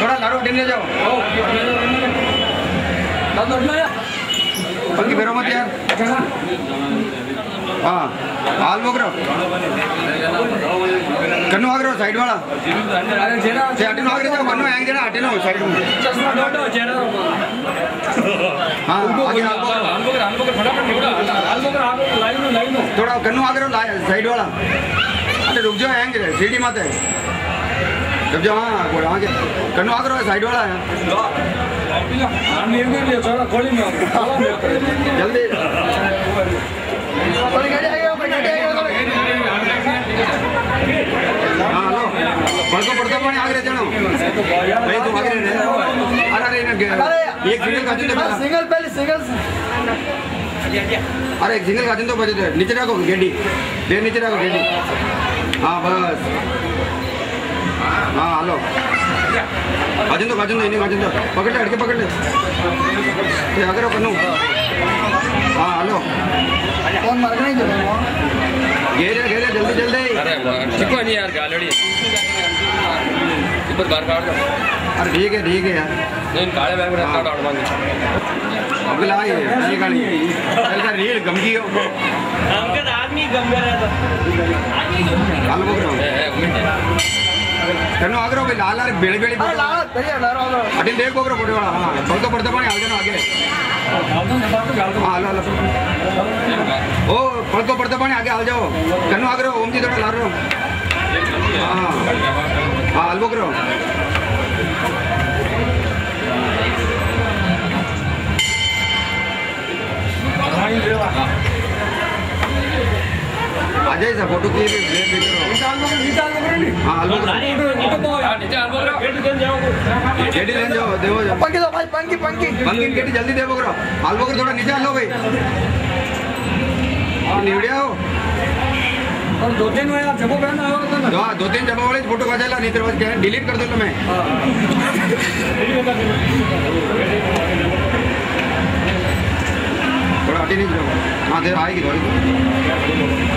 थोड़ा लारो उठने जाओ। पंखी फेरो मत यार। हाँ हाल बोक रहो कन्नू आग साइड वाला। से हटिनो आग जाओ, कन्नू हैंग देना हटिनो साइड में। हाँ आगे। थोड़ा कन्नू आग साइड वाला। अरे रुक जाओ हैंग सीढ़ी मत रुक जाओ हाँ थोड़ा आगे। कन्नू आग रहो साइड वाला है। जल्दी। हाँ हेलो पड़को पड़ता पानी आगे जानो। भाई तू आगे रहे अरे अरे इन्हें एक सिंगल काजू दे सिंगल पहले सिंगल अरे एक सिंगल काजू तो बचे थे नीचे रखो गेडी। दे नीचे रखो गेडी। हाँ बस। हाँ हेलो अजन गजन अजन पकड़ ले अड़के पकड़ ले। अगर हाँ हेलो फ़ोन मर गए घेरे घेरे जल्दी जल्दी। चिको नहीं यार ऊपर काट अरे ठीक है ठीक है यार। नहीं काले बैग में रखा हाँ। डाउट मांगे अगला ये ये गाड़ी। का रील गमगी हो। हमका तो आदमी गमगा रहता। आदमी गमगा है है पड़ता पानी आगे आगे हाँ हेलो हेलो ओ पड़ता पड़ता पानी आगे आ जाओ कन्नू आगे रहो ओम जी थोड़ा ला रहे हो हाँ हाँ. हाल बोल रहा हूँ आ जाए sir फोटो की हाँ हाल बोल रहा हूँ నిజం అనుకోరా गेटी लेने जाओ देवो जाओ पंखी दो भाई पंखी पंखी पंकिन गेटी जल्दी दे बोकरो हाल बोकर थोड़ा नीचे लो भाई हाँ निवड़िया हो और दो तीन महीना जब पहना होगा दो दो तीन जमा वाले फोटो खचाला नहीं तेरे पास क्या है डिलीट कर दो मैं थोड़ा हटी नहीं जाओ हाँ देर आएगी थोड़ी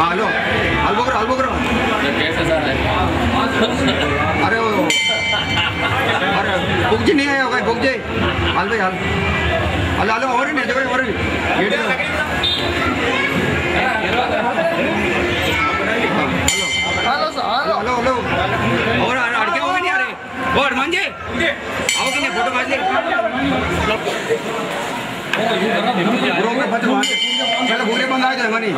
हेलो हाल बोकर हाल बोकर कैसे सर अरे वो अरे बुक जी नहीं आया होगा बुक जी हाल भाई हाल। हेलो हेलो और नहीं जगह और हेलो हेलो। हेलो हेलो और अड़के होगे नहीं आ रहे वो हनुमान आओ कि नहीं फ़ोटो खींच ले। ब्रो में बच वहाँ आए थे हमारी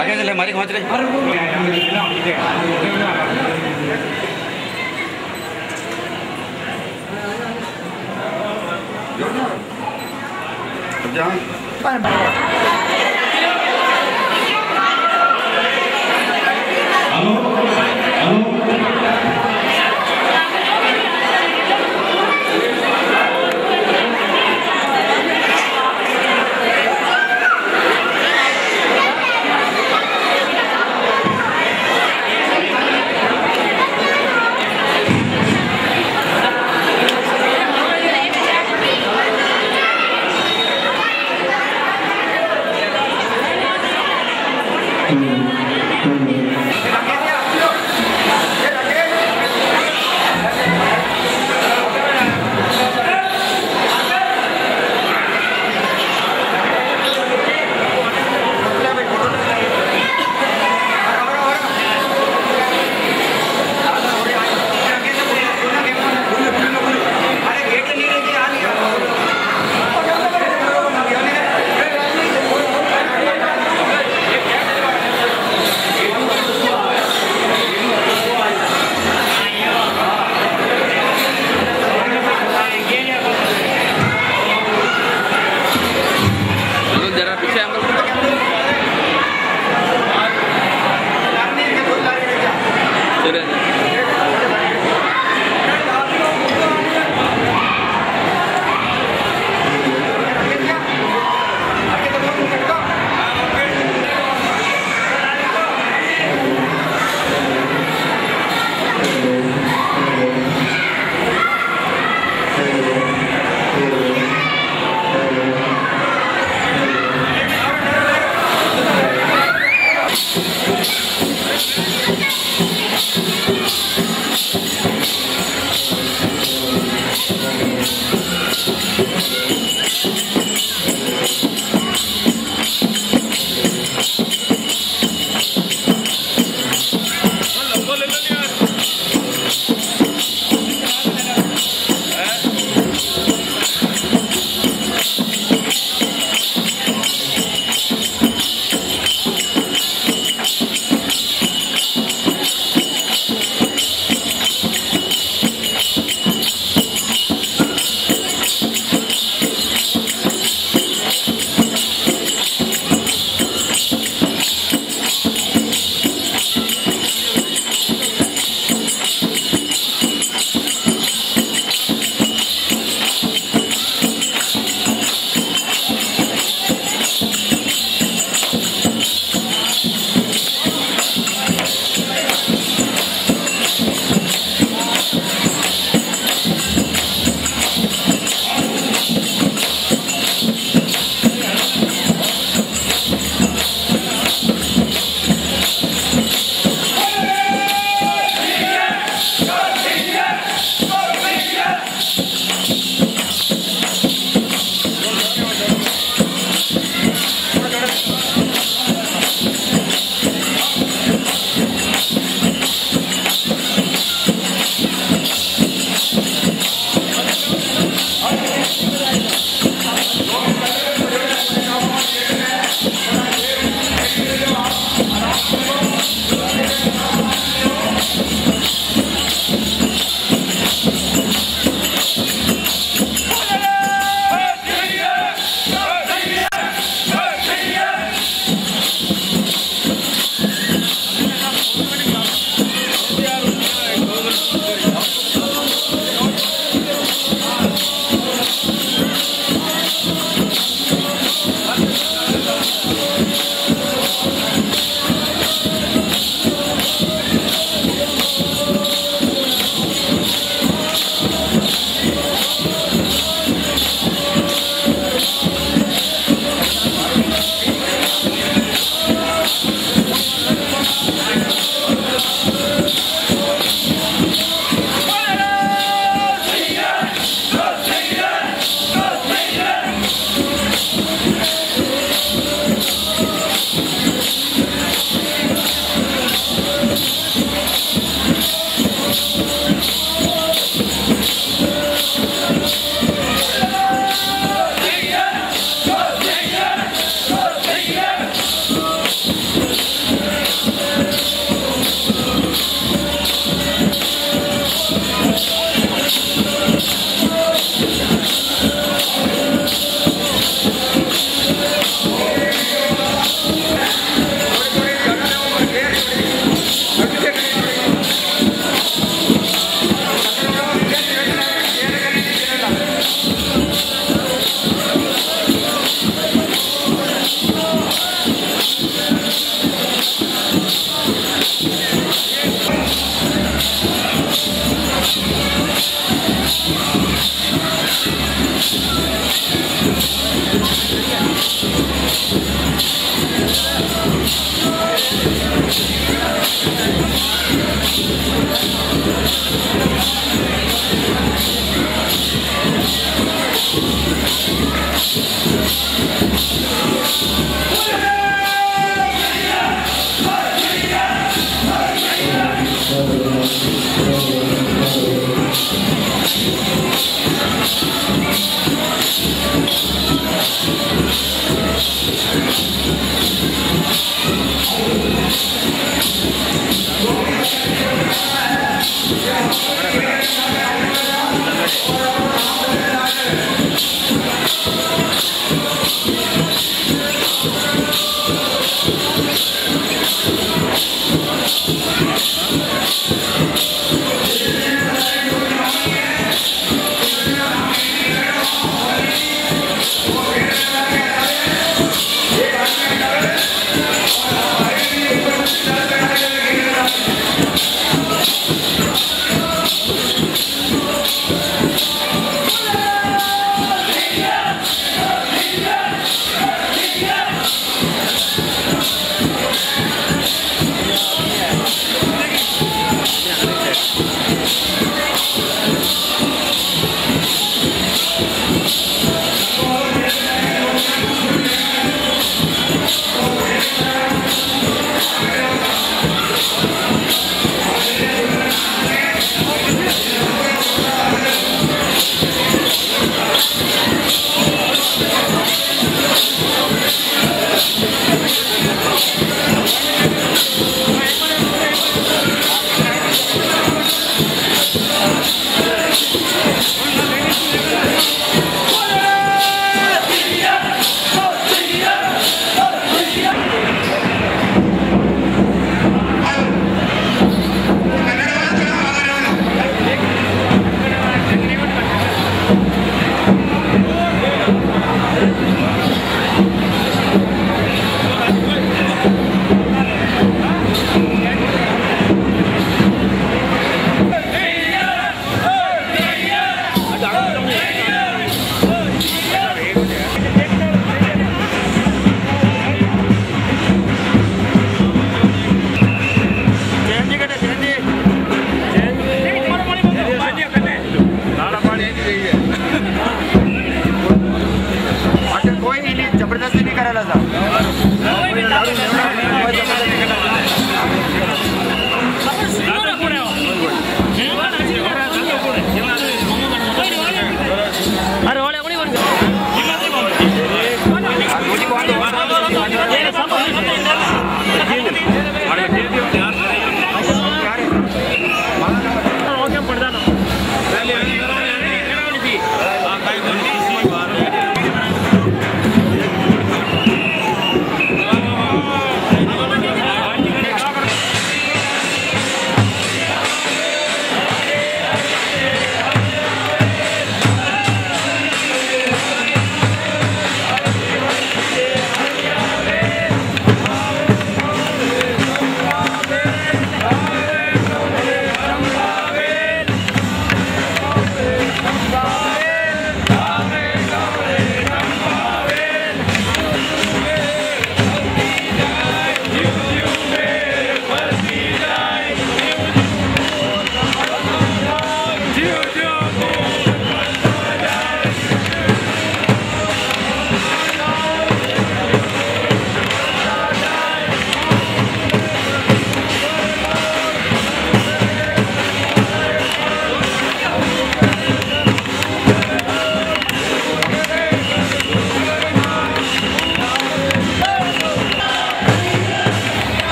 आगे चले हमारी पहुँच रहे जहाँ here.